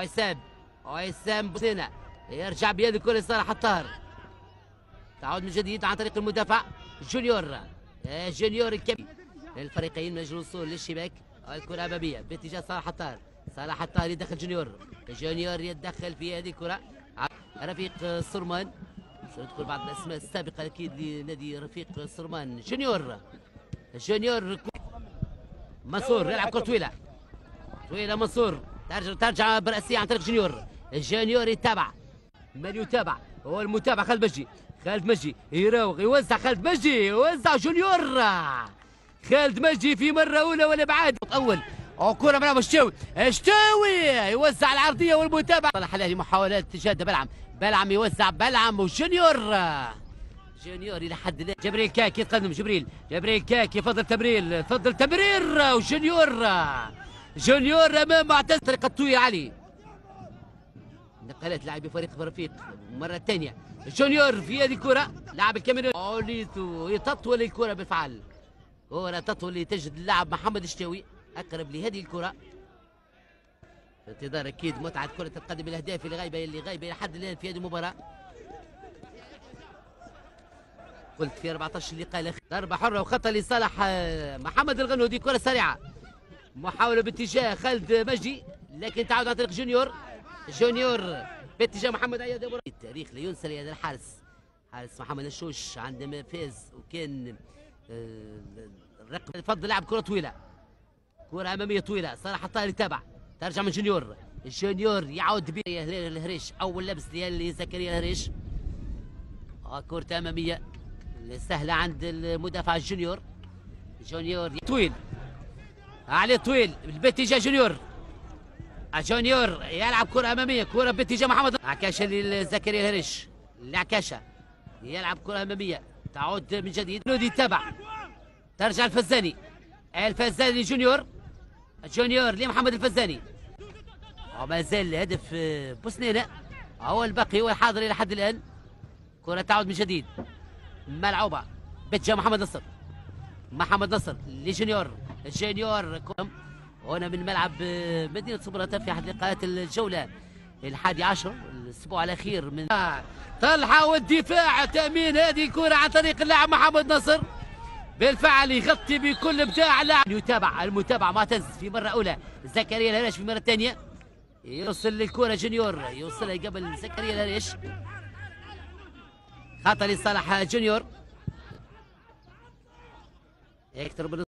عسام عسام بوسينة يرجع بيد الكرة لصالح الطاهر تعود من جديد عن طريق المدافع جونيور. جونيور الكبير. الفريقين من أجل الوصول للشباك. الكرة أمامية باتجاه صلاح الطاهر. صلاح الطاهر يدخل جونيور. جونيور يتدخل في هذه الكرة. رفيق سرمان. سنذكر بعض الأسماء السابقة أكيد لنادي رفيق سرمان. جونيور. جونيور. منصور يلعب كرة طويلة. طويلة منصور. ترجع ترجع برأسية عن طريق جونيور. جونيور يتابع. من يتابع؟ هو المتابع خالد مجدي. خالد مجدي يراوغ يوزع خالد مجدي يوزع جونيور. خالد مجدي في مرة أولى ولا بعد؟ أول. كرة من الشتاوي الشتاوي يوزع العرضية والمتابعة صالح الأهلي محاولات تجاه بلعم. بلعم يوزع بلعم وجونيور. جونيور إلى حد الان جبريل كاك يتقدم. جبريل. جبريل كاك يفضل تمرير. يفضل تمرير وجونيور. جونيور امام معتز طريقة طويل علي. نقلات لاعبي فريق رفيق مرة ثانية جونيور في هذه الكرة لاعب الكاميرون اوليتو يتطول الكرة بالفعل. كرة تطول تجد اللاعب محمد الشتاوي أقرب لهذه الكرة. في انتظار أكيد متعة كرة القدم الأهداف اللي غايبة اللي غايبة إلى حد الآن في هذه المباراة. قلت في 14 لقاء ضربة حرة وخطأ لصالح آه، محمد الغنودي. كرة سريعة. محاولة باتجاه خالد مجدي لكن تعود عن طريق جونيور. جونيور باتجاه محمد عياد. التاريخ لا ينسى لهذا الحارس. حارس محمد الشوش عندما فاز وكان آه، الرقم فضل لعب كرة طويلة. كرة أمامية طويلة صلاح الطاهر يتابع. ترجع من جونيور. جونيور يعود بها هلال الهريش أول لبس لزكريا الهريش آه، كرة أمامية. سهلة عند المدافع الجونيور جونيور طويل. علي طويل باتجاه جونيور. جونيور يلعب كرة أمامية كرة باتجاه محمد عكاشة لزكريا الهريش العكاشة يلعب كرة أمامية. تعود من جديد. نودي يتابع ترجع الفزاني. الفزاني جونيور. جونيور لمحمد الفزاني. وما زال الهدف آه، بوسنينة هو الباقي هو الحاضر إلى حد الآن. كرة تعود من جديد. ملعوبة باتجاه محمد نصر. محمد نصر لجونيور. جونيور كم هنا من ملعب آه، مدينة سبرة في أحد لقاءات الجولة الحادي عشر الأسبوع الأخير من طلحة والدفاع تأمين هذه الكرة عن طريق اللاعب محمد نصر. بالفعل يغطي بكل إبداع اللاعب. يتابع المتابعة معتز في مرة أولى. زكريا الهريش في مرة ثانية. يوصل للكرة جونيور. يوصلها قبل زكريا الهريش. خطأ لصالح جونيور. يقترب